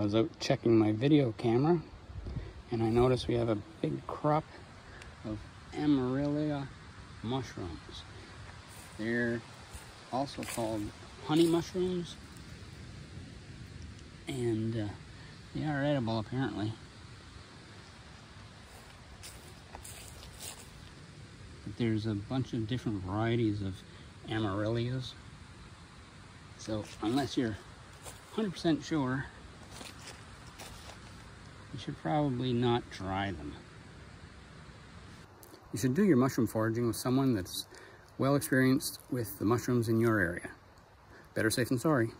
I was out checking my video camera and I noticed we have a big crop of Armillaria mushrooms. They're also called honey mushrooms and uh, they are edible apparently. But there's a bunch of different varieties of Armillarias. So unless you're 100% sure, should probably not dry them. You should do your mushroom foraging with someone that's well experienced with the mushrooms in your area. Better safe than sorry.